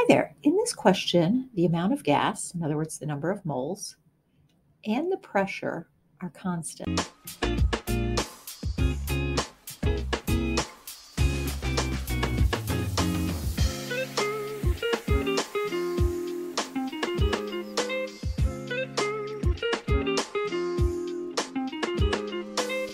Hi there. In this question, the amount of gas, in other words, the number of moles, and the pressure are constant.